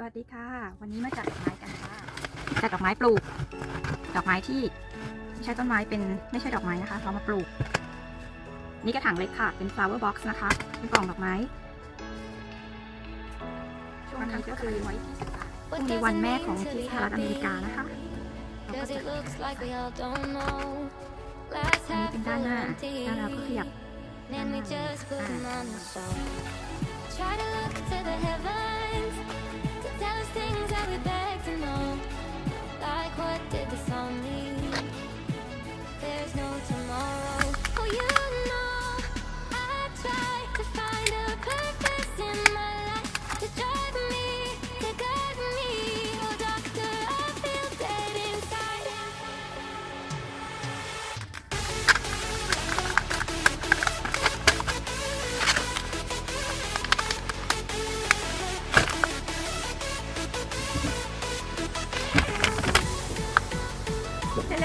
สวัสดีค่ะ วันนี้มาจัดดอกไม้กันค่ะจัดดอกไม้ปลูก ดอกไม้ที่ไม่ใช่ต้นไม้เป็นไม่ใช่ดอกไม้นะคะ เรามาปลูก นี่กระถางเล็กค่ะ เป็น flower box นะคะ เป็นกล่องดอกไม้ ช่วงนี้ก็คือไว้ที่สตาร์พรุ่งนี้วันแม่ของที่สหรัฐอเมริกานะคะเราก็ Cause จะ it looks like we all don't know. อั Glass นนี้ half เป็น full ด้านหน้า or empty. ด้านหน้าก็ขยับ Then we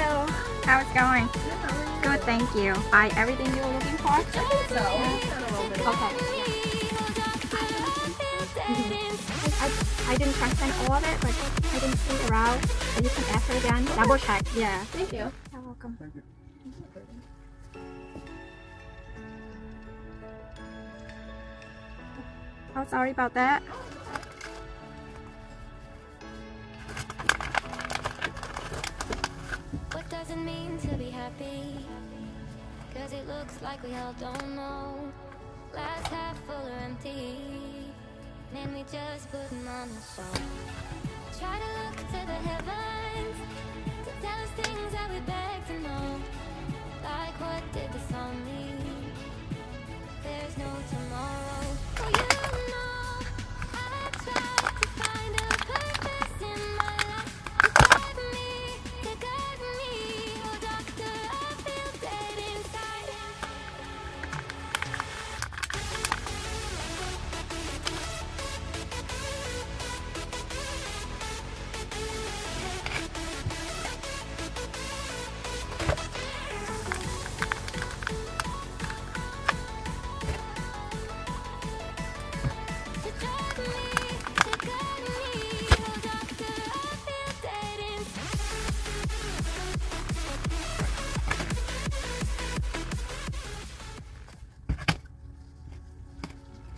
Hello how's it going good thank you buy everything you were looking for So, okay I, I didn't understand all of it, but I didn't see it around. But you can ask her again. Double check. Yeah. Thank you. You're welcome. Oh, sorry about that. Doesn't mean to be happy? Cause it looks like we all don't know. Glass half full or empty. Then we just put them on the shelf. Try to look to the heavens to tell us things that we beg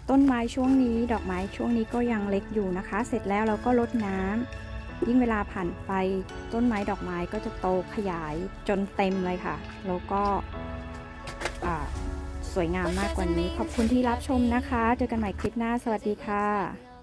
ต้นไม้ช่วงนี้ดอกไม้ช่วงนี้ก็ยังเล็กอยู่นะคะ เสร็จแล้วเราก็ลดน้ำยิ่งเวลาผ่านไปต้นไม้ดอกไม้ก็จะโตขยายจนเต็มเลยค่ะ แล้วก็สวยงามมากกว่านี้ ขอบคุณที่รับชมนะคะ เจอกันใหม่คลิปหน้า สวัสดีค่ะ